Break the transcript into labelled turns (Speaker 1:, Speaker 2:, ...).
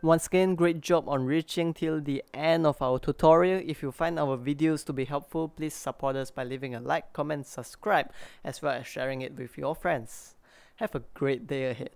Speaker 1: Once again, great job on reaching till the end of our tutorial. If you find our videos to be helpful, please support us by leaving a like, comment, subscribe, as well as sharing it with your friends. Have a great day ahead.